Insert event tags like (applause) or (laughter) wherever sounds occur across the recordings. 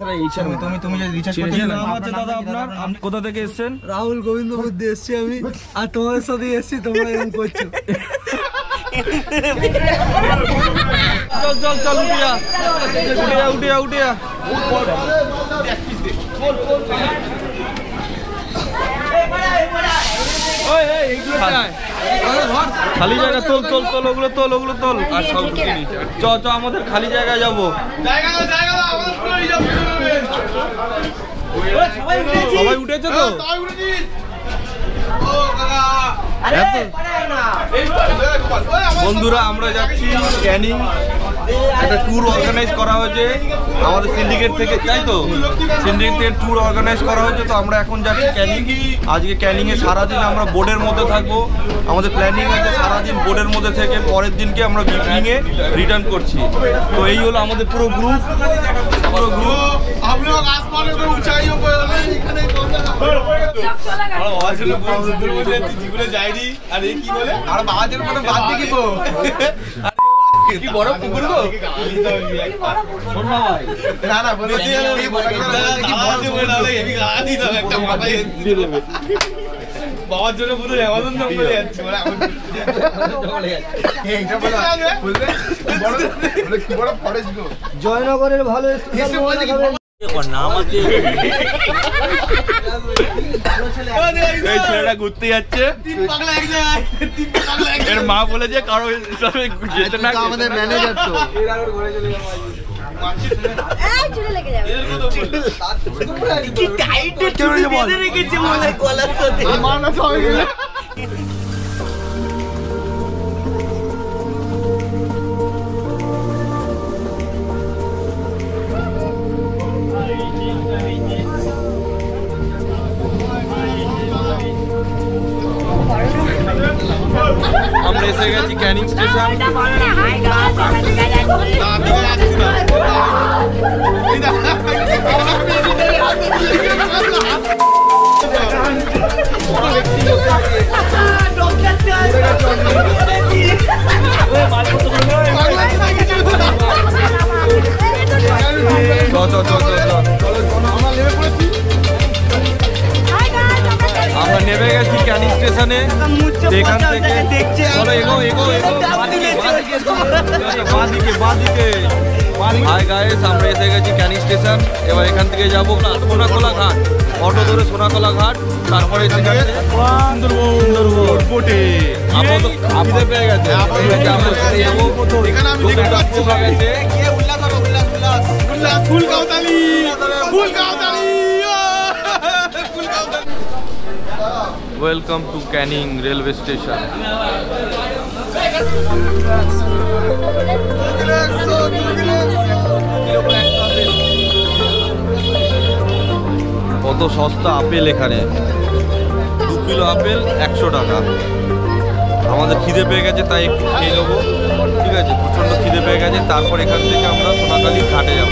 তুমি তুমি তুমি রিচার্জ করতে নাম আছে দাদা আপনার? আপনি কোথা থেকে এসেছেন? রাহুল গোবিন্দপুর দিয়ে এসছি আমি। আর তোমাদের সাথে এসছি তোমরা এরকম করছ। চল চল চল উঠিয়া। উঠিয়া উঠিয়া উঠিয়া। ওই, এই। খালি জায়গা তোল তোল তোল ওগুলো তোল ওগুলো তোল। আর সব চ চ আমাদের খালি জায়গায় যাব। সবাই উঠেছে তো? বন্ধুরা আমরা যাচ্ছি ক্যানিং। একটা ট্যুর অর্গানাইজ করা হয়েছে। আমাদের সিন্ডিকেট থেকে তাই তো? সিন্ডিকেট থেকে ট্যুর অর্গানাইজ করা হয়েছে তো আমরা এখন যাচ্ছি ক্যানিং আজকে ক্যানিংয়ে সারাদিন আমরা বোর্ডের মধ্যে থাকব। আমাদের প্ল্যানিং আছে সারাদিন বোর্ডের মধ্যে থেকে পরের দিনকে আমরা ইভিনিংয়ে রিটার্ন করছি। তো এই হলো আমাদের পুরো গ্রুপ পুরো গ্রুপ আর বাদ দিকে বড় পুকুর গো? না না বাবার জন্য পুরো অ্যামাজন জঙ্গলে যাচ্ছে। জয়নগরের ভালো কি এই ছেলেটা ঘুরতে যাচ্ছে। তিন পাগলা এক জায়গায় তিন পাগলা এক এর মা বলেছে কারও সবে যেতে না আমাদের ম্যানেজার তো। এই চুলে লেগে হয় মানা গেলে আমরা এসে গেছি ক্যানিং স্টেশন হাই গাছ চ চ চ চ চ আমরা নেমে গেছি ক্যানিং স্টেশনে। এখান থেকে চলো এগো এগো এগো বাঁদিকে বাঁদিকে বাঁদিকে হাই গাইস আমরা এসে গেছি ক্যানিং স্টেশন। এবার এখান থেকে যাব সোনাকোলা ঘাট। অটো ধরে সোনাকোলা ঘাট। তারপরে সুন্দরবন বোটে আপাতত পেয়ে গেছে। আমরা যাব ফুল গাওতালি ফুল গাওতালি ফুল গাওতালি welcome to Canning railway station কত সস্তা আপেল এখানে? দু কিলো আপেল একশো টাকা। আমাদের খিদে পেয়ে গেছে, তাই একটু খেয়ে নেব। ঠিক আছে, প্রচণ্ড খিদে পেয়ে গেছে, তারপর এখান থেকে আমরা সোনাকালী ঘাটে যাব।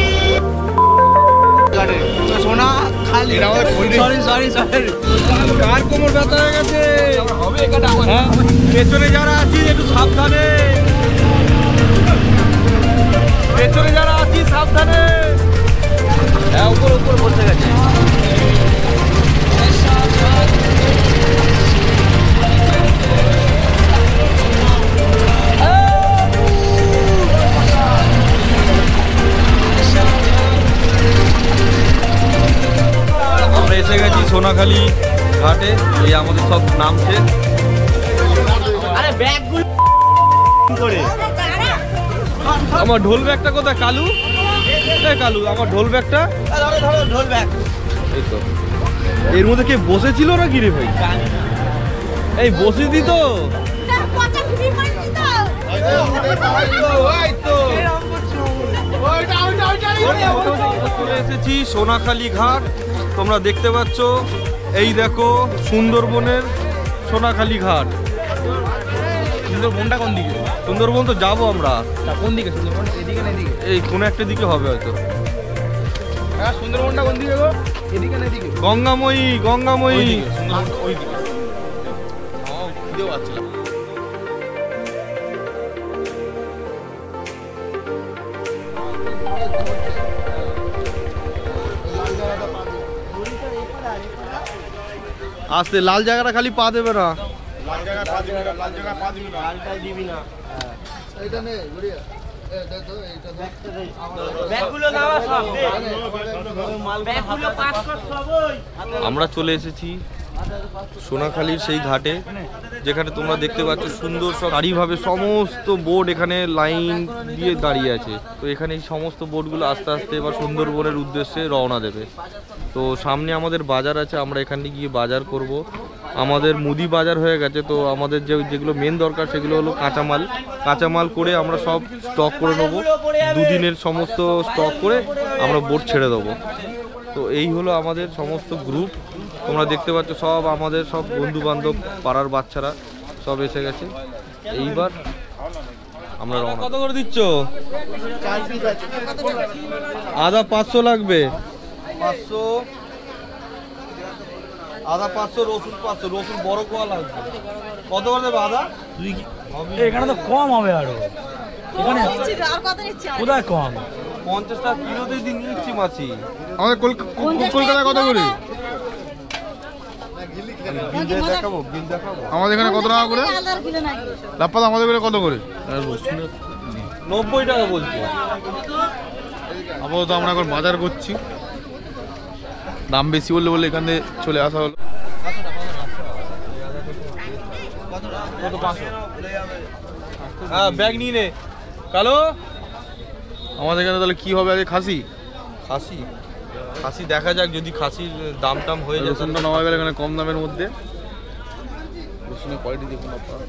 খালি সরি সরি সরি কার কোমর ব্যথা হয়ে গেছে? হ্যাঁ? পেছনে যারা আছি একটু সাবধানে। পেছনে যারা আছি সাবধানে। হ্যাঁ উপর উপর বসে গেছে। এসে গেছি সোনাখালী ঘাটে এই আমাদের সব নামছে। আমার ঢোল ব্যাগটা কোথায়? কালু? এই কালু আমার ঢোল ব্যাগটা? ঢোল ব্যাগ এই তো। এর মধ্যে কে বসেছিল না কি রে ভাই? এই বসে দিত চলে এসেছি সোনাখালী ঘাট। তোমরা দেখতে পাচ্ছ এই দেখো সুন্দরবনের সোনাখালী ঘাট। সুন্দরবনটা কোন দিকে সুন্দরবন তো যাব আমরা। কোন দিকে? সুন্দরবন এদিকে না এদিকে? এই কোনো একটা দিকে হবে হয়তো। হ্যাঁ সুন্দরবনটা কোন দিকে গো? এদিকে না এদিকে? গঙ্গাময়ী গঙ্গাময়ী। সুন্দরবন ওইদিকে। আমার খিদেও পাচ্ছিল আস্তে লাল জায়গাটা খালি পা দেবে না। লাল জায়গা পা দিবি না লাল জায়গা পা দিবি না। লালটা দিবি না। আমরা চলে এসেছি সোনাখালীর সেই ঘাটে, যেখানে তোমরা দেখতে পাচ্ছ সুন্দর সব সারিভাবে সমস্ত বোর্ড এখানে লাইন দিয়ে দাঁড়িয়ে আছে। তো এখানে এই সমস্ত বোর্ডগুলো আস্তে আস্তে এবার সুন্দরবনের উদ্দেশ্যে রওনা দেবে। তো সামনে আমাদের বাজার আছে, আমরা এখানে গিয়ে বাজার করব। আমাদের মুদি বাজার হয়ে গেছে, তো আমাদের যে যেগুলো মেন দরকার সেগুলো হলো কাঁচামাল। কাঁচামাল করে আমরা সব স্টক করে নেব। দুদিনের সমস্ত স্টক করে আমরা বোট ছেড়ে দেবো। তো এই হলো আমাদের সমস্ত গ্রুপ তোমরা দেখতে পাচ্ছ সব আমাদের সব বন্ধু বান্ধব পাড়ার বাচ্চারা সব এসে গেছে। এইবার আমরা রওনা কত করে দিচ্ছ? আদা পাঁচশো লাগবে। পাঁচশো আদা পাঁচশো রসুন পাঁচশো রসুন বড় কোয়া লাগবে। কত করে দেবে আদা? এখানে তো কম হবে আরও। এখানে তো, আর কত নিচ্ছি কোথায় কম? পঞ্চাশ টাকা কিলোতে দিয়ে নিচ্ছি মাছি। আমাদের কলকাতায় কত করে বিল দেখাবো বিল দেখাবো আমাদের এখানে কত টাকা করে? লাপ্পাদ আমাদের এখানে কত করে? নব্বই টাকা বলছে। আপাতত আমরা এখন বাজার করছি। দাম বেশি বললে বলে এখান থেকে চলে আসা হলো। হ্যাঁ ব্যাগ নিয়ে নে। কালো? আমাদের এখানে তাহলে কি হবে আজকে খাসি? খাসি। খাসি দেখা যাক যদি খাসির দাম টাম হয়ে যায় রসুনটা নেওয়া গেলে এখানে কম দামের মধ্যে। রসুনের কোয়ালিটি দেখুন আপনারা।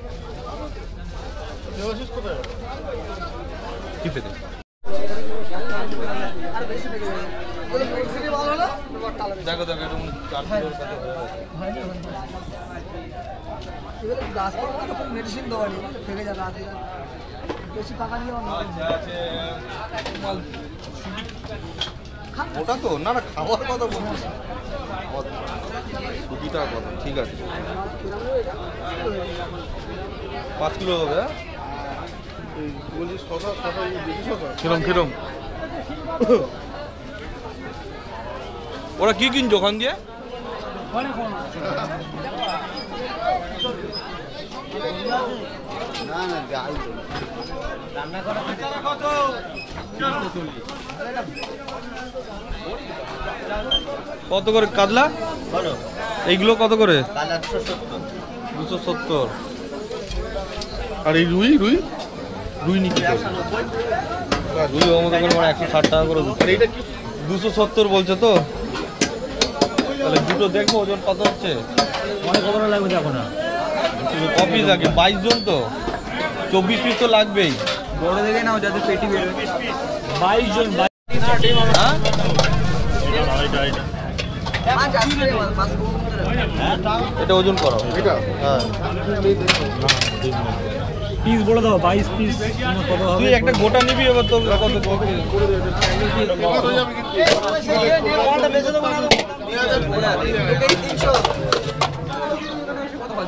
কি পেতে দেখো দেখো। মেডিসিন দেওয়া নেই যাবে বেশি পাকা নিয়ে ওটা তো, না না, খাওয়ার কথা বলছি। ছুটিটার কথা, ঠিক আছে। পাঁচ কিলো হবে হ্যাঁ? কিরম কিরম? ওরা কি কিনছো ওখান দিয়ে? কত করে কাতলা? এইগুলো কত করে? দুশো সত্তর। আর এই রুই রুই? রুই নিচ্ছি রুই আমাদের করে মানে একশো ষাট টাকা করে দিচ্ছে। আর এইটা দুশো সত্তর বলছে তো? তাহলে দুটো দেখব ওজন কত হচ্ছে। অনেক কত লাগবে দেখো না। কপিস লাগে বাইশ জন তো? চব্বিশ পিস তো লাগবেই। বড় দেখে নাও যাতে পেটি বেরোয়। বাইশ জন হ্যাঁ এটা ওজন করো। হ্যাঁ। পিস বলে দাও বাইশ পিস তুই একটা গোটা নিবি এবার কত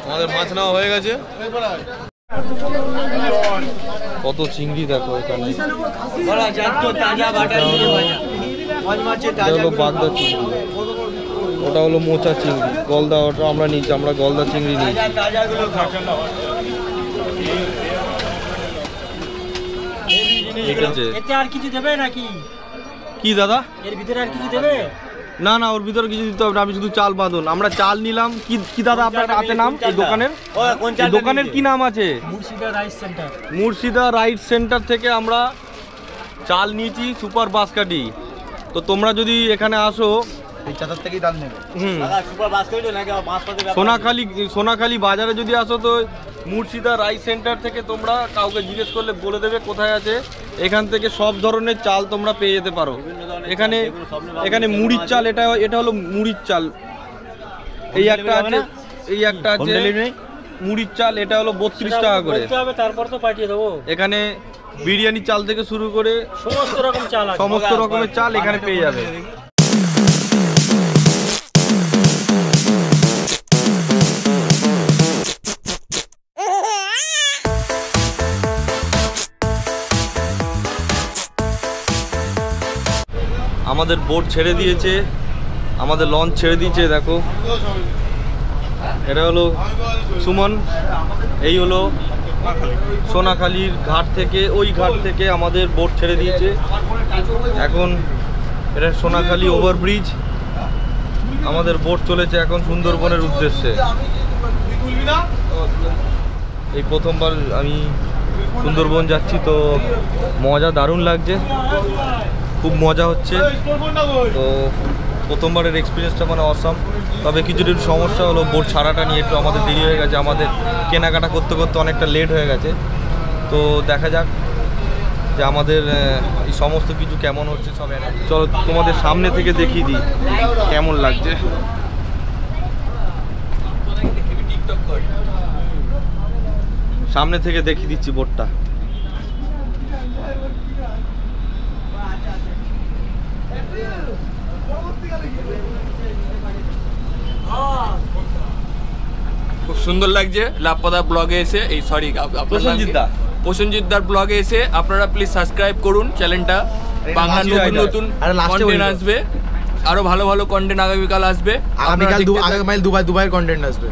আমাদের মাছ নেওয়া হয়ে গেছে। কত চিংড়ি দেখো এখানে। হলো বাগদা চিংড়ি। ওটা হলো মোচা চিংড়ি। গলদা ওটা আমরা নিচ্ছি আমরা গলদা চিংড়ি নিচ্ছি এতে আর কিছু দেবে নাকি? কি দাদা? এর ভিতরে আর কিছু দেবে? না না ওর ভিতরে কিছু দিতে হবে না আমি শুধু চাল বাঁধুন। আমরা চাল নিলাম। কি কি দাদা আপনার হাতে নাম? এই দোকানের? দোকানের কি নাম আছে? Murshida rice centre. Murshida rice centre থেকে আমরা চাল নিয়েছি সুপার বাসকাটি তো তোমরা যদি এখানে আসো থেকেই নেবে। সোনাখালি সোনাখালি বাজারে যদি আসো তো মুর্শিদা রাইস সেন্টার থেকে তোমরা কাউকে জিজ্ঞেস করলে বলে দেবে কোথায় আছে। এখান থেকে সব ধরনের চাল তোমরা পেয়ে যেতে পারো। এখানে এখানে মুড়ির চাল এটা এটা হলো মুড়ির চাল। এই একটা আছে এই একটা আছে। মুড়ির চাল এটা হলো বত্রিশ টাকা করে। তারপর তো পাঠিয়ে দেবো। এখানে বিরিয়ানি চাল থেকে শুরু করে সমস্ত রকম চাল সমস্ত রকমের চাল এখানে পেয়ে যাবে। আমাদের বোট ছেড়ে দিয়েছে, আমাদের লঞ্চ ছেড়ে দিয়েছে, দেখো। এটা হলো সুমন, এই হলো সোনাখালীর ঘাট থেকে, ওই ঘাট থেকে আমাদের বোট ছেড়ে দিয়েছে। এখন এটা সোনাখালী ওভারব্রিজ আমাদের বোট চলেছে এখন সুন্দরবনের উদ্দেশ্যে। এই প্রথমবার আমি সুন্দরবন যাচ্ছি, তো মজা দারুণ লাগছে। খুব মজা হচ্ছে। তো প্রথমবারের এক্সপিরিয়েন্সটা মানে অসাম তবে কিছুটা একটু সমস্যা হলো বোট ছাড়াটা নিয়ে একটু আমাদের দেরি হয়ে গেছে। আমাদের কেনাকাটা করতে করতে অনেকটা লেট হয়ে গেছে। তো দেখা যাক যে আমাদের এই সমস্ত কিছু কেমন হচ্ছে সব চলো তোমাদের সামনে থেকে দেখিয়ে দিই কেমন লাগছে। সামনে থেকে দেখিয়ে দিচ্ছি বোটটা খুব সুন্দর লাগছে। লাপদা ব্লগে এসে এই সরি প্রসেনজিৎ দার ব্লগে এসে আপনারা প্লিজ সাবস্ক্রাইব করুন চ্যানেলটা বাংলা নতুন নতুন কন্টেন্ট আসবে। আরও ভালো ভালো কন্টেন্ট আগামীকাল আসবে। আগামীকাল দু আগামীকাল দুবাই দুবাইয়ের কন্টেন্ট আসবে।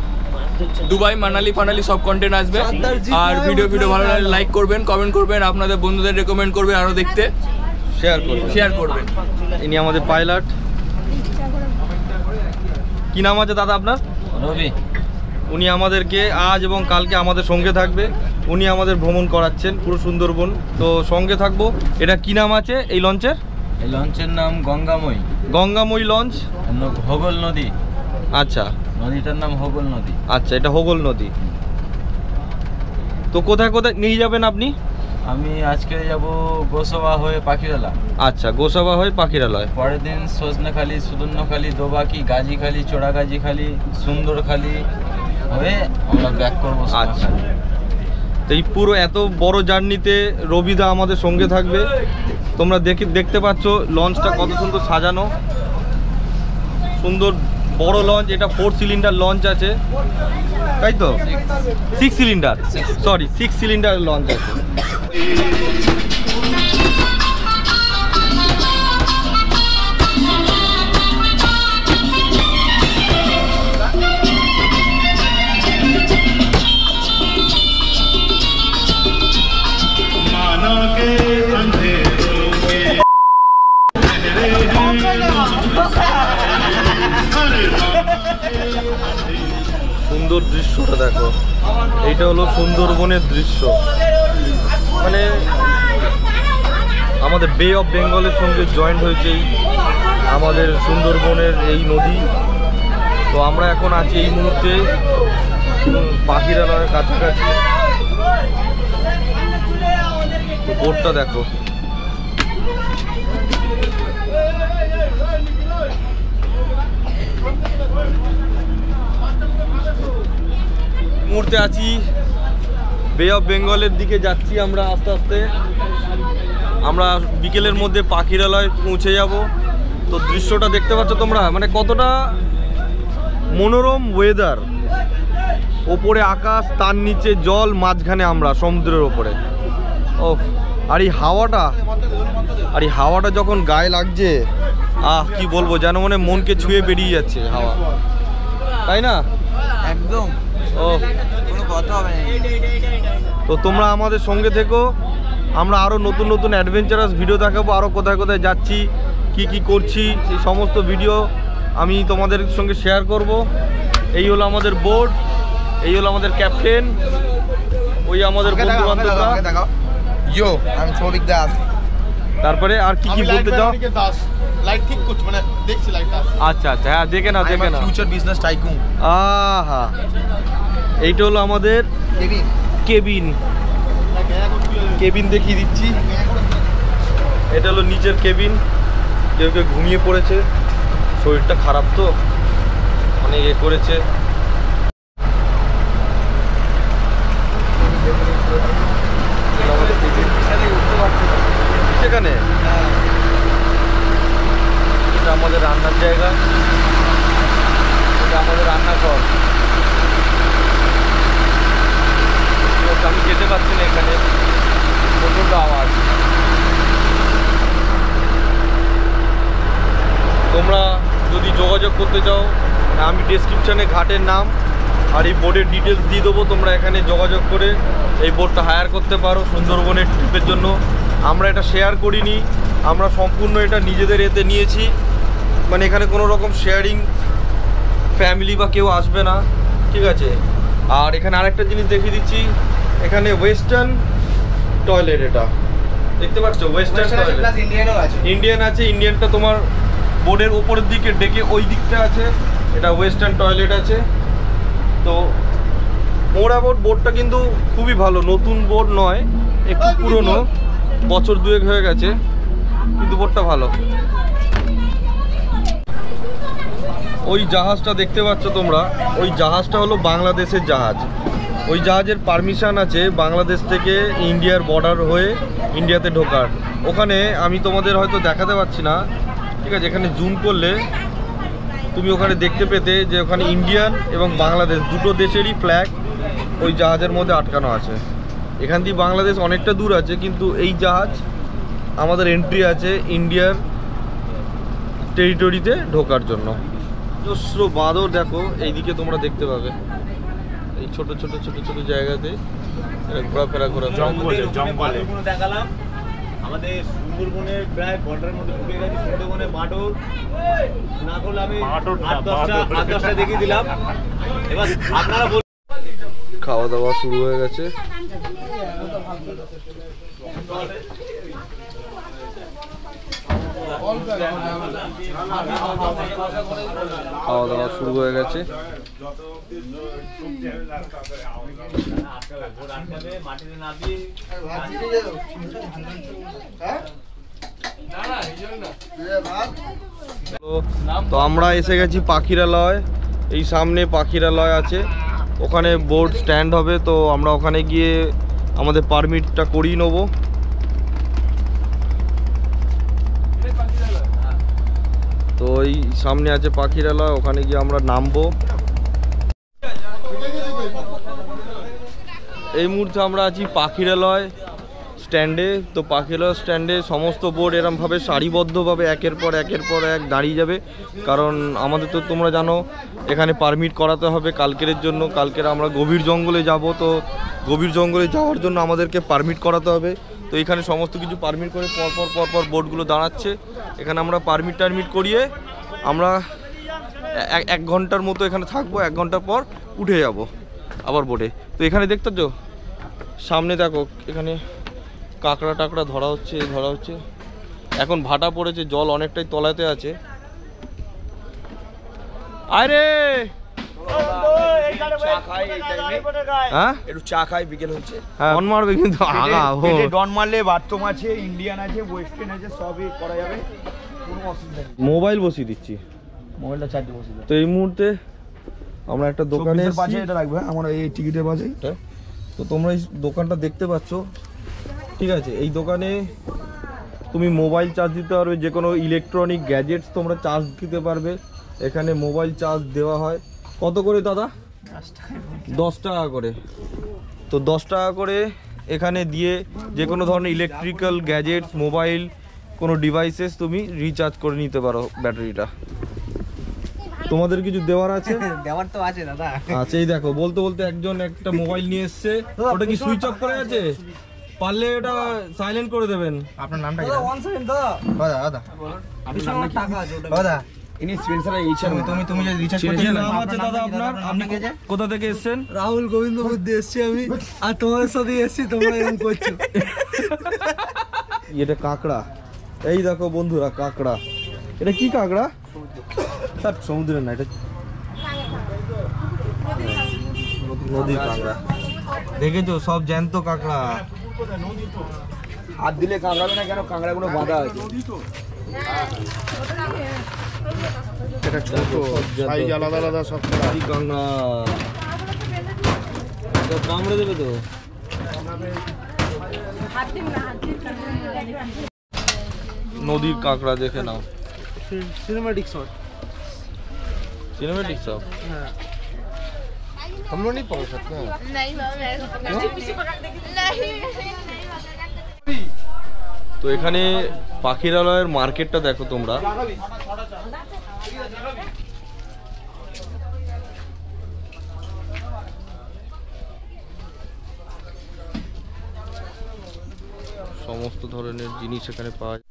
দুবাই মানালি ফানালি সব কন্টেন্ট আসবে। আর ভিডিও ভিডিও ভালো লাগলে লাইক করবেন কমেন্ট করবেন আপনাদের বন্ধুদের রেকমেন্ড করবেন আরও দেখতে। শেয়ার করবে শেয়ার করবেন। ইনি আমাদের পাইলট কি নাম আছে দাদা আপনার? রবি। উনি আমাদেরকে আজ এবং কালকে আমাদের সঙ্গে থাকবে। উনি আমাদের ভ্রমণ করাচ্ছেন পুরো সুন্দরবন। তো সঙ্গে থাকব। এটা কি নাম আছে এই লঞ্চের? এই লঞ্চের নাম গঙ্গাময়ী। গঙ্গাময়ী লঞ্চ? হোগল নদী। আচ্ছা। নদীটার নাম হোগল নদী। আচ্ছা এটা হোগল নদী। তো কোথায় কোথায় নিয়ে যাবেন আপনি? আমি আজকে যাব গোসবা হয়ে পাখিরালা আচ্ছা গোসাবা হয়ে পাখিরালয়। পরের দিন সজনেখালি সুদর্ণখালি দোবাকি গাজীখালি চোরাগাজীখালি সুন্দরখালি হয়ে আমরা ব্যাক করব আচ্ছা। তো এই পুরো এত বড় জার্নিতে রবিদা আমাদের সঙ্গে থাকবে। তোমরা দেখে দেখতে পাচ্ছ লঞ্চটা কত সুন্দর সাজানো। সুন্দর বড় লঞ্চ এটা ফোর সিলিন্ডার লঞ্চ আছে। তাই তো? Six cylinder sorry six cylinder launch আছে। দৃশ্যটা দেখো। এইটা হলো সুন্দরবনের দৃশ্য। মানে আমাদের বে অফ বেঙ্গলের সঙ্গে জয়েন্ট হয়েছে আমাদের সুন্দরবনের এই নদী। তো আমরা এখন আছি এই মুহূর্তে পাখিরালয়ের কাছাকাছি। বোটটা দেখো। মুহূর্তে আছি। বে অফ বেঙ্গলের দিকে যাচ্ছি আমরা আস্তে আস্তে। আমরা বিকেলের মধ্যে পাখিরালয় পৌঁছে যাব। তো দৃশ্যটা দেখতে পাচ্ছ তোমরা? মানে কতটা মনোরম ওয়েদার ওপরে আকাশ, তার নিচে জল, মাঝখানে আমরা, সমুদ্রের ওপরে। ও আর এই হাওয়াটা? আর এই হাওয়াটা যখন গায়ে লাগছে, আহ, কি বলব, যেন মনে মনকে ছুঁয়ে বেরিয়ে যাচ্ছে হাওয়া। তাই না? একদম। ও তো তোমরা আমাদের সঙ্গে থেকো। আমরা আরও নতুন নতুন অ্যাডভেঞ্চারাস ভিডিও দেখাবো আরও কোথায় কোথায় যাচ্ছি কি কি করছি সেই সমস্ত ভিডিও আমি তোমাদের সঙ্গে শেয়ার করব। এই হলো আমাদের বোর্ড এই হলো আমাদের ক্যাপ্টেন ওই আমাদের বন্ধু বান্ধবরা ইয়ো আমি সৌভিক দাস তারপরে আর কি কি বলতে চাও? লাইট ঠিক করছ মানে দেখছি লাইটটা আচ্ছা আচ্ছা হ্যাঁ দেখে না দেখে না ফিউচার বিজনেস টাইকুন আহা। এইটা হলো আমাদের কেবিন। কেবিন। দেখিয়ে দিচ্ছি। এটা হলো নিচের কেবিন। কেউ কেউ ঘুমিয়ে পড়েছে। শরীরটা খারাপ তো। অনেক এ করেছে। সেখানে? এটা আমাদের রান্নার জায়গা। এটা আমাদের রান্নাঘর। তো আমি যেতে পারছি না এখানে। প্রচণ্ড আওয়াজ। তোমরা যদি যোগাযোগ করতে চাও, আমি ডেসক্রিপশানে ঘাটের নাম আর এই বোর্ডের ডিটেলস দিয়ে দেবো। তোমরা এখানে যোগাযোগ করে এই বোর্ডটা হায়ার করতে পারো সুন্দরবনের ট্রিপের জন্য। আমরা এটা শেয়ার করিনি। আমরা সম্পূর্ণ এটা নিজেদের এতে নিয়েছি। মানে এখানে কোনো রকম শেয়ারিং ফ্যামিলি বা কেউ আসবে না। ঠিক আছে? আর এখানে আরেকটা জিনিস দেখিয়ে দিচ্ছি। এখানে ওয়েস্টার্ন টয়লেট এটা। দেখতে পাচ্ছ? ওয়েস্টার্ন টয়লেট ইন্ডিয়ানও আছে। ইন্ডিয়ান আছে ইন্ডিয়ানটা তোমার বোর্ডের ওপরের দিকে ডেকে ওই দিকটা আছে। এটা ওয়েস্টার্ন টয়লেট আছে। তো মোর অ্যাবাউট বোর্ডটা কিন্তু খুবই ভালো নতুন বোর্ড নয় একটু পুরনো বছর দুয়েক হয়ে গেছে কিন্তু বোর্ডটা ভালো। ওই জাহাজটা দেখতে পাচ্ছ তোমরা ওই জাহাজটা হলো বাংলাদেশের জাহাজ। ওই জাহাজের পারমিশন আছে বাংলাদেশ থেকে ইন্ডিয়ার বর্ডার হয়ে ইন্ডিয়াতে ঢোকার। ওখানে আমি তোমাদের হয়তো দেখাতে পাচ্ছি না। ঠিক আছে, এখানে জুম করলে তুমি ওখানে দেখতে পেতে যে ওখানে ইন্ডিয়ান এবং বাংলাদেশ দুটো দেশেরই ফ্ল্যাগ ওই জাহাজের মধ্যে আটকানো আছে। এখান দিয়ে বাংলাদেশ অনেকটা দূর আছে, কিন্তু এই জাহাজ আমাদের এন্ট্রি আছে ইন্ডিয়ার টেরিটরিতে ঢোকার জন্য। অজস্র বাঁদর দেখো, এইদিকে তোমরা দেখতে পাবে। এই ছোট ছোট ছোট ছোট জায়গাতে ঘোরাফেরা করে জঙ্গলে জঙ্গলে। দেখালাম? আমাদের সুন্দরবনের প্রায় বর্ডারের মধ্যে ঢুকে গেছে সুন্দরবনে মাটোর না করলে আমি আট দশটা আট দশটা দেখিয়ে দিলাম। এবার আপনারা খাওয়া দাওয়া শুরু হয়ে গেছে। খাওয়া দাওয়া শুরু হয়ে গেছে। তো আমরা এসে গেছি পাখিরালয়। এই সামনে পাখিরালয় আছে। ওখানে বোর্ড স্ট্যান্ড হবে, তো আমরা ওখানে গিয়ে আমাদের পারমিটটা করিয়ে নেব। এই সামনে আছে পাখিরালয়, ওখানে গিয়ে আমরা নামবো। এই মুহূর্তে আমরা আছি পাখিরালয় স্ট্যান্ডে। তো পাখিরালয় স্ট্যান্ডে সমস্ত বোর্ড এরমভাবে সারিবদ্ধভাবে একের পর একের পর এক দাঁড়িয়ে যাবে। কারণ আমাদের তো তোমরা জানো, এখানে পারমিট করাতে হবে কালকের জন্য। কালকের আমরা গভীর জঙ্গলে যাব, তো গভীর জঙ্গলে যাওয়ার জন্য আমাদেরকে পারমিট করাতে হবে। তো এখানে সমস্ত কিছু পারমিট করে পর পর পর পর বোর্ডগুলো দাঁড়াচ্ছে। এখানে আমরা পারমিট টারমিট করিয়ে আমরা এক- ঘণ্টার মতো এখানে থাকব, এক ঘণ্টা পর উঠে যাব আবার বোটে তো এখানে দেখতে তো সামনে দেখো, এখানে কাঁকড়া টাকড়া ধরা হচ্ছে ধরা হচ্ছে। এখন ভাটা পড়েছে, জল অনেকটাই তলাতে আছে। আরে একটু চা খাই বিকেল হচ্ছে। হ্যাঁ। মারবে কিন্তু আগা ও ডন মারলে বাথরুম আছে ইন্ডিয়ান আছে ওয়েস্টার্ন আছে সবই করা যাবে কোনো অসুবিধা নেই। মোবাইল বসিয়ে দিচ্ছি। মোবাইলটা চার্জে বসে তো এই মুহূর্তে আমরা একটা দোকানে দোকানের পাশে এটা রাখবে আমার এই টিকিটের পাশে তো? তোমরা এই দোকানটা দেখতে পাচ্ছ। ঠিক আছে এই দোকানে তুমি মোবাইল চার্জ দিতে পারবে যে কোনো ইলেকট্রনিক গ্যাজেটস তোমরা চার্জ দিতে পারবে। এখানে মোবাইল চার্জ দেওয়া হয়। কত করে দাদা? দশ টাকা করে। তো দশ টাকা করে এখানে দিয়ে যে কোনো ধরনের ইলেকট্রিক্যাল গ্যাজেটস মোবাইল কোনো ডিভাইসেস তুমি রিচার্জ করে নিতে পারো ব্যাটারিটা। তোমাদের কিছু দেওয়ার আছে? (laughs) দেওয়ার তো আছে দাদা। আচ্ছা এই দেখো বলতে বলতে একজন একটা মোবাইল নিয়ে এসছে। ওটা কি সুইচ অফ করে আছে? পারলে এটা সাইলেন্ট করে দেবেন। আপনার নামটা কি দাদা ওয়ান সেকেন্ড দাদা দাদা দাদা আমার টাকা আছে দাদা ইনি স্পেন্সার এইচআর তুমি তুমি যদি রিচার্জ করতে নাম আছে দাদা আপনার আপনি কো- কোথা থেকে এসেছেন? রাহুল গোবিন্দ বুদ্ধি এসছি আমি আর তোমাদের সাথে এসছি তোমরা এরকম করছ। এটা কাঁকড়া। এই দেখো বন্ধুরা কাঁকড়া। এটা কি কাঁকড়া? স্যার সমুদ্রের না এটা নদীর কাঁকড়া। দেখেছ? সব জ্যান্ত কাঁকড়া। হাত দিলে কামড়াবে না কেন? কাঁকড়াগুলো বাঁধা আছে। এটা ছোট সাইজ আলাদা আলাদা সব কি কাঁকড়া এটা কামড়ে দেবে তো নদীর কাঁকড়া দেখে নাও সিনেমাটিক শট सिनेमेटिक सब हम लोग नहीं पकड़ सकते हैं नहीं मैं पीछे पकड़ देगी नहीं তো এখানে পাখিরালয়ের মার্কেটটা দেখো তোমরা। সমস্ত ধরনের জিনিস এখানে পাওয়া যায়।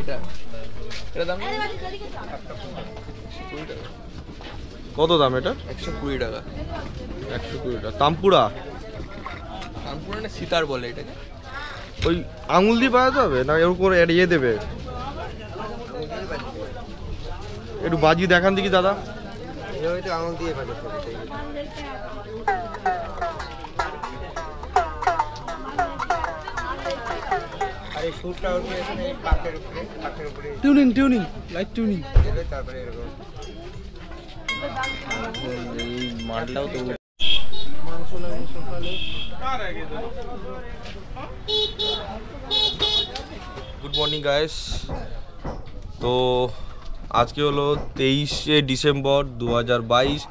এটা। দাম? কত দাম এটা? একশো কুড়ি টাকা। একশো কুড়ি টাকা। তামপুরা? তামপুরা না সিতার বলে এটাকে? ওই আঙুল দিয়ে বাজাতে হবে? না এরকম করে এড়িয়ে দেবে? একটু বাজি দেখান দেখি দাদা। টিউনিং টিউনিং লাইট টিউনিং মালটাও তো গুড মর্নিং গাইস তো আজকে হলো তেইশে ডিসেম্বর দু হাজার বাইশ।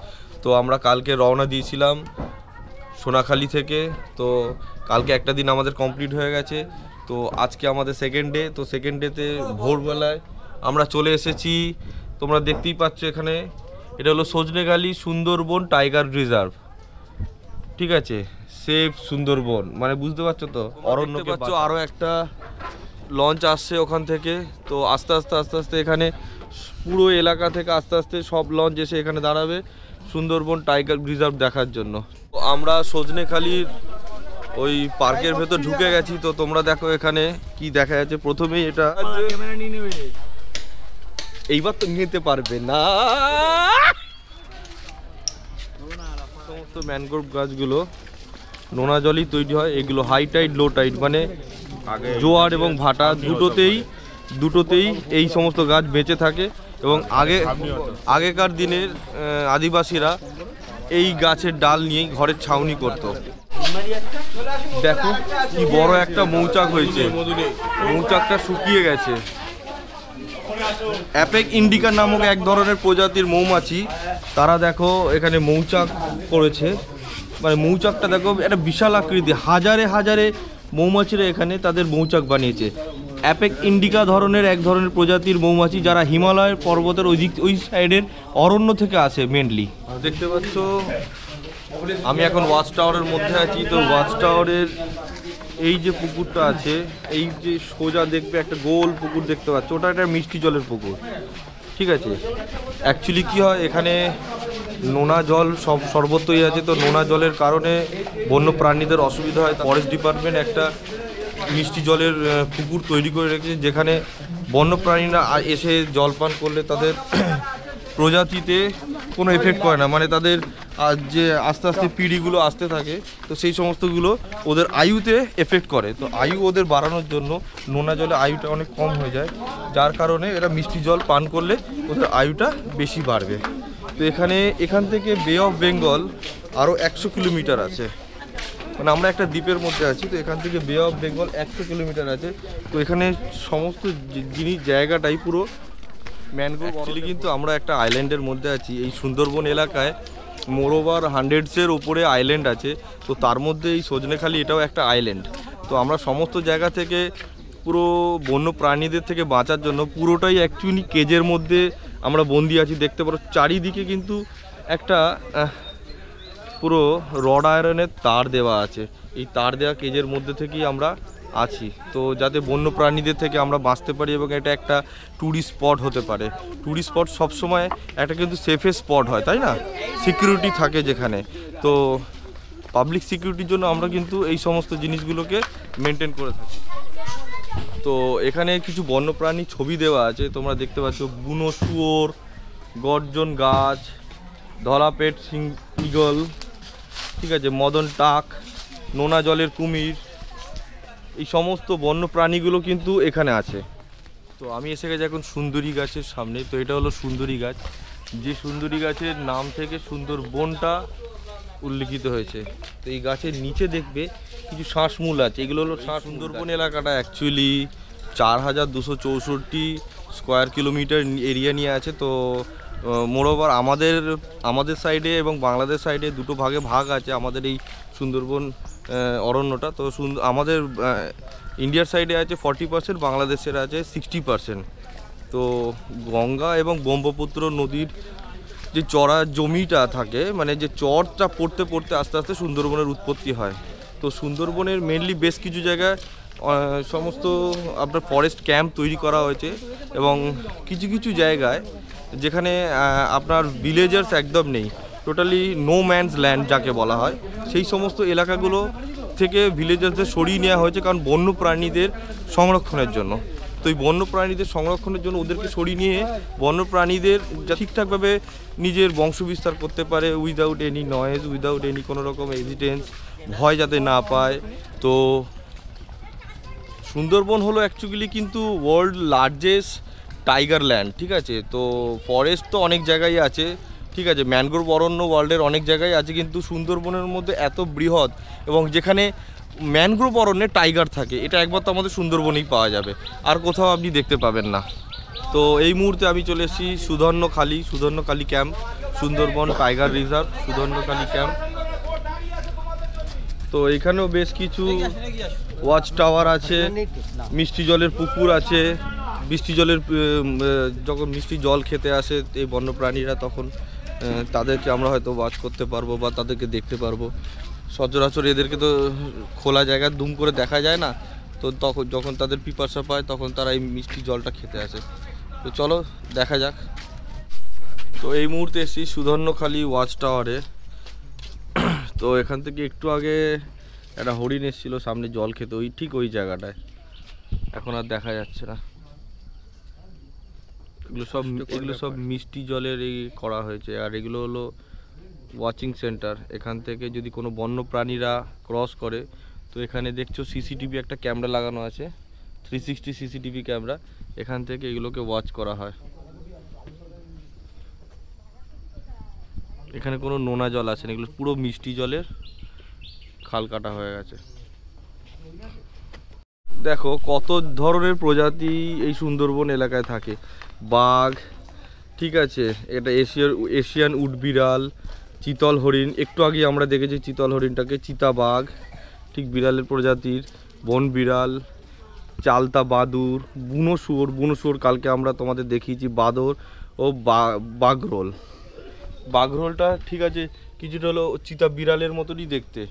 তো আমরা কালকে রওনা দিয়েছিলাম সোনাখালি থেকে। তো কালকে একটা দিন আমাদের কমপ্লিট হয়ে গেছে। তো আজকে আমাদের সেকেন্ড ডে তো সেকেন্ড ডেতে ভোরবেলায় আমরা চলে এসেছি। তোমরা দেখতেই পাচ্ছ এখানে। এটা হলো সজনেগালি সুন্দরবন টাইগার রিজার্ভ। ঠিক আছে সেফ সুন্দরবন মানে বুঝতে পারছ তো? অরণ্য পাচ্ছ আরও একটা লঞ্চ আসছে ওখান থেকে। তো আস্তে আস্তে আস্তে আস্তে এখানে পুরো এলাকা থেকে আস্তে আস্তে সব লঞ্চ এসে এখানে দাঁড়াবে সুন্দরবন টাইগার রিজার্ভ দেখার জন্য। তো আমরা সজনেখালির ওই পার্কের ভেতর ঢুকে গেছি তো তোমরা দেখো এখানে কি দেখা যাচ্ছে। প্রথমেই এটা এইবার তো নিতে পারবে না। সমস্ত ম্যানগ্রোভ গাছগুলো নোনা জলই তৈরি হয় এগুলো হাই টাইড লো টাইড মানে জোয়ার এবং ভাটা দুটোতেই দুটোতেই এই সমস্ত গাছ বেঁচে থাকে এবং আগে আগেকার দিনের আদিবাসীরা এই গাছের ডাল নিয়েই ঘরের ছাউনি করত। দেখো কি বড় একটা মৌচাক হয়েছে। মৌচাকটা শুকিয়ে গেছে। অ্যাপেক ইন্ডিকা নামক এক ধরনের প্রজাতির মৌমাছি। তারা দেখো, এখানে মৌচাক করেছে। মানে মৌচাকটা দেখো, একটা বিশাল আকৃতি। হাজারে হাজারে মৌমাছিরা এখানে তাদের মৌচাক বানিয়েছে। অ্যাপেক ইন্ডিকা ধরনের এক ধরনের প্রজাতির মৌমাছি যারা হিমালয়ের পর্বতের ওই দিক, ওই সাইডের অরণ্য থেকে আসে মেনলি দেখতে পাচ্ছ? আমি এখন ওয়াচ টাওয়ারের মধ্যে আছি, তো ওয়াচ টাওয়ারের এই যে পুকুরটা আছে, এই যে সোজা দেখবে একটা গোল পুকুর দেখতে পাচ্ছ। ওটা একটা মিষ্টি জলের পুকুর। ঠিক আছে? অ্যাকচুয়ালি কি হয়, এখানে নোনা জল সব, সর্বত্রই আছে। তো নোনা জলের কারণে বন্য প্রাণীদের অসুবিধা হয়। ফরেস্ট ডিপার্টমেন্ট একটা মিষ্টি জলের পুকুর তৈরি করে রেখেছে, যেখানে বন্য প্রাণীরা এসে জল পান করলে তাদের (clears throat) প্রজাতিতে কোনো এফেক্ট করে না। মানে তাদের আর যে আস্তে আস্তে পিঁড়িগুলো আসতে থাকে তো সেই সমস্তগুলো ওদের আয়ুতে এফেক্ট করে। তো আয়ু ওদের বাড়ানোর জন্য নোনা জলে আয়ুটা অনেক কম হয়ে যায় যার কারণে এরা মিষ্টি জল পান করলে ওদের আয়ুটা বেশি বাড়বে। তো এখানে এখান থেকে বে অফ বেঙ্গল আরও একশো কিলোমিটার আছে। মানে আমরা একটা দ্বীপের মধ্যে আছি তো এখান থেকে বে অফ বেঙ্গল একশো কিলোমিটার আছে। তো এখানে সমস্ত জিনিস জায়গাটাই পুরো ম্যানগ্রোভ অ্যাকচুয়ালি কিন্তু আমরা একটা আইল্যান্ডের মধ্যে আছি এই সুন্দরবন এলাকায় মোরোবার হান্ড্রেডসের ওপরে আইল্যান্ড আছে, তো তার মধ্যে এই সজনেখালি এটাও একটা আইল্যান্ড তো আমরা সমস্ত জায়গা থেকে পুরো বন্য প্রাণীদের থেকে বাঁচার জন্য পুরোটাই অ্যাকচুয়ালি কেজের মধ্যে আমরা বন্দি আছি। দেখতে পারো, চারিদিকে কিন্তু একটা পুরো রড আয়রনের তার দেওয়া আছে। এই তার দেওয়া কেজের মধ্যে থেকেই আমরা আছি। তো যাতে বন্য প্রাণীদের থেকে আমরা বাঁচতে পারি এবং এটা একটা ট্যুরিস্ট স্পট হতে পারে। ট্যুরিস্ট স্পট সবসময় একটা কিন্তু সেফেস্ট স্পট হয়, তাই না? সিকিউরিটি থাকে যেখানে। তো পাবলিক সিকিউরিটির জন্য আমরা কিন্তু এই সমস্ত জিনিসগুলোকে মেনটেন করে থাকি। তো এখানে কিছু বন্যপ্রাণী ছবি দেওয়া আছে, তোমরা দেখতে পাচ্ছ, বুনো শুয়োর, গর্জন গাছ, ধলাপেট সিং ইগল, ঠিক আছে, মদন টাক, নোনা জলের কুমির এই সমস্ত বন্য প্রাণীগুলো কিন্তু এখানে আছে। তো আমি এসে গেছি এখন সুন্দরী গাছের সামনে। তো এটা হলো সুন্দরী গাছ। যে সুন্দরী গাছের নাম থেকে সুন্দর বনটা উল্লিখিত হয়েছে। তো এই গাছের নিচে দেখবে কিছু শ্বাসমূল আছে। এগুলো হলো সুন্দরবন এলাকাটা অ্যাকচুয়ালি চার হাজার দুশো চৌষট্টি স্কোয়ার কিলোমিটার এরিয়া নিয়ে আছে। তো মোরোবার আমাদের আমাদের সাইডে এবং বাংলাদেশ সাইডে দুটো ভাগে ভাগ আছে। আমাদের এই সুন্দরবন অরণ্যটা। তো আমাদের ইন্ডিয়ার সাইডে আছে ফর্টি পার্সেন্ট বাংলাদেশের আছে সিক্সটি পার্সেন্ট তো গঙ্গা এবং ব্রহ্মপুত্র নদীর যে চড়া জমিটা থাকে মানে যে চরটা পড়তে পড়তে আস্তে আস্তে সুন্দরবনের উৎপত্তি হয়। তো সুন্দরবনের মেনলি বেশ কিছু জায়গায় সমস্ত আপনার ফরেস্ট ক্যাম্প তৈরি করা হয়েছে এবং কিছু কিছু জায়গায় যেখানে আপনার ভিলেজার্স একদম নেই। টোটালি নো ম্যানস ল্যান্ড যাকে বলা হয়। সেই সমস্ত এলাকাগুলো থেকে ভিলেজার্সদের সরিয়ে নেওয়া হয়েছে কারণ বন্য প্রাণীদের সংরক্ষণের জন্য। তো এই বন্য প্রাণীদের সংরক্ষণের জন্য ওদেরকে সরিয়ে নিয়ে বন্য প্রাণীদের যা ঠিকঠাকভাবে নিজের বংশ বিস্তার করতে পারে without any noise without any কোনো রকম এজিটেন্স ভয় যাতে না পায়। তো সুন্দরবন হলো অ্যাকচুয়ালি কিন্তু ওয়ার্ল্ড লার্জেস্ট টাইগার ল্যান্ড ঠিক আছে? তো ফরেস্ট তো অনেক জায়গায় আছে। ঠিক আছে, ম্যানগ্রোভ অরণ্য ওয়ার্ল্ডের অনেক জায়গায় আছে, কিন্তু সুন্দরবনের মধ্যে এত বৃহৎ এবং যেখানে ম্যানগ্রোভ অরণ্যে টাইগার থাকে, এটা একবার তো আমাদের সুন্দরবনেই পাওয়া যাবে। আর কোথাও আপনি দেখতে পাবেন না। তো এই মুহূর্তে আমি চলে এসেছি Sudhanyakhali Sudhanyakhali camp, Sundarban tiger reserve, Sudhanyakhali camp. তো এখানেও বেশ কিছু ওয়াচ টাওয়ার আছে, মিষ্টি জলের পুকুর আছে বৃষ্টি জলের যখন মিষ্টি জল খেতে আসে, এই বন্যপ্রাণীরা তখন তাদেরকে আমরা হয়তো ওয়াচ করতে পারব বা তাদেরকে দেখতে পারব। সচরাচর এদেরকে তো খোলা জায়গায় দুম করে দেখা যায় না। তো তখন যখন তাদের পিপাসা পায়, তখন তারা এই মিষ্টি জলটা খেতে আসে। তো চলো, দেখা যাক। তো এই মুহূর্তে এসেছি সুধর্ণখালী ওয়াচ টাওয়ারে তো এখান থেকে একটু আগে একটা হরিণ এসেছিল, সামনে জল খেতে। ওই ঠিক ওই জায়গাটায়। এখন আর দেখা যাচ্ছে না। এগুলো সব এগুলো সব মিষ্টি জলের এই করা হয়েছে। আর এগুলো হলো ওয়াচিং সেন্টার এখান থেকে যদি কোনো বন্য প্রাণীরা ক্রস করে তো এখানে দেখছ সিসিটিভি একটা ক্যামেরা লাগানো আছে। থ্রি সিক্সটি সিসিটিভি ক্যামেরা এখান থেকে এগুলোকে ওয়াচ করা হয়। এখানে কোনো নোনা জল আছে না। এগুলো পুরো মিষ্টি জলের খাল কাটা হয়ে গেছে। দেখো, কত ধরনের প্রজাতি এই সুন্দরবন এলাকায় থাকে। বাঘ, ঠিক আছে, এটা এশিয়ার, এশিয়ান উড বিড়াল চিতল হরিণ, একটু আগে আমরা দেখেছি চিতল হরিণটাকে চিতাবাঘ ঠিক বিড়ালের প্রজাতির, বন বিড়াল, চালতা বাদুর বুনো শুয়োর বুনো শুয়োর কালকে আমরা তোমাদের দেখিয়েছি, বাদর ও বা- বাগরোল বাঘরোলটা, ঠিক আছে, কিছুটা হলো চিতা বিড়ালের মতনই দেখতে।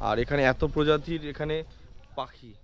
আর এখানে এত প্রজাতির এখানে পাখি।